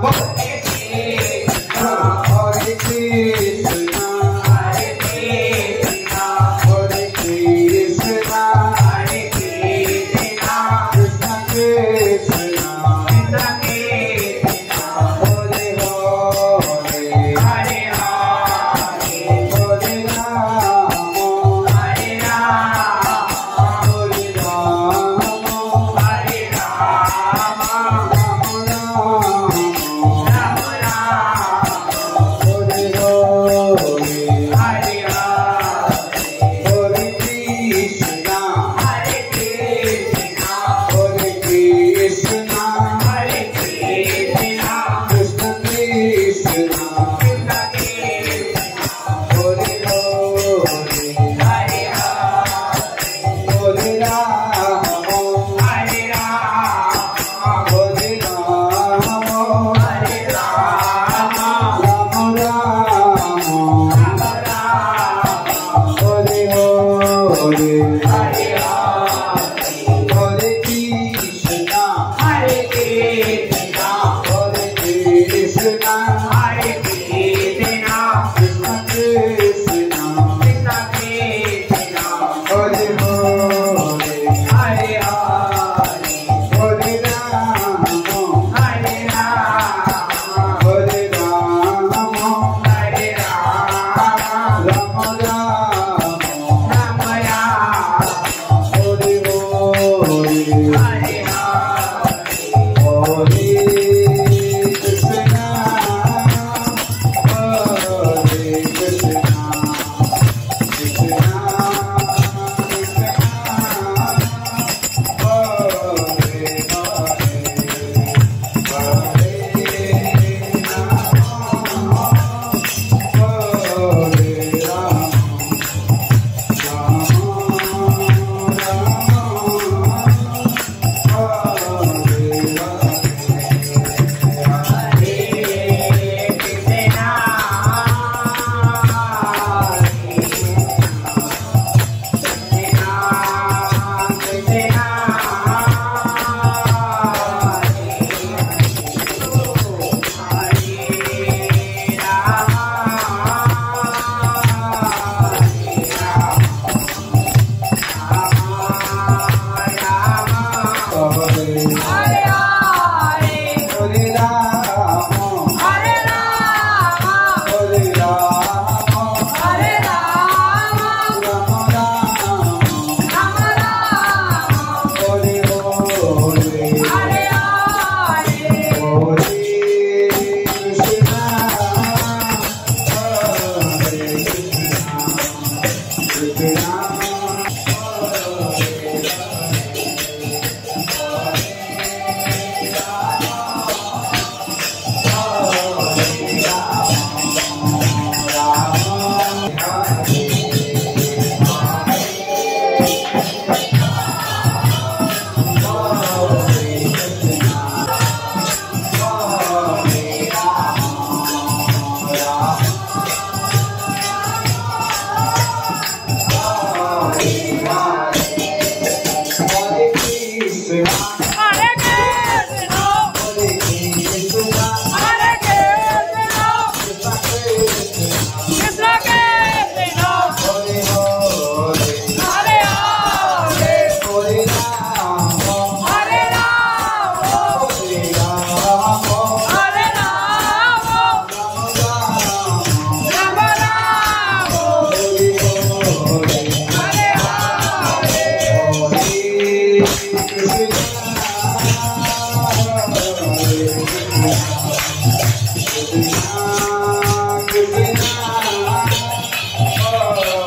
What? Bye. Say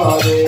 hare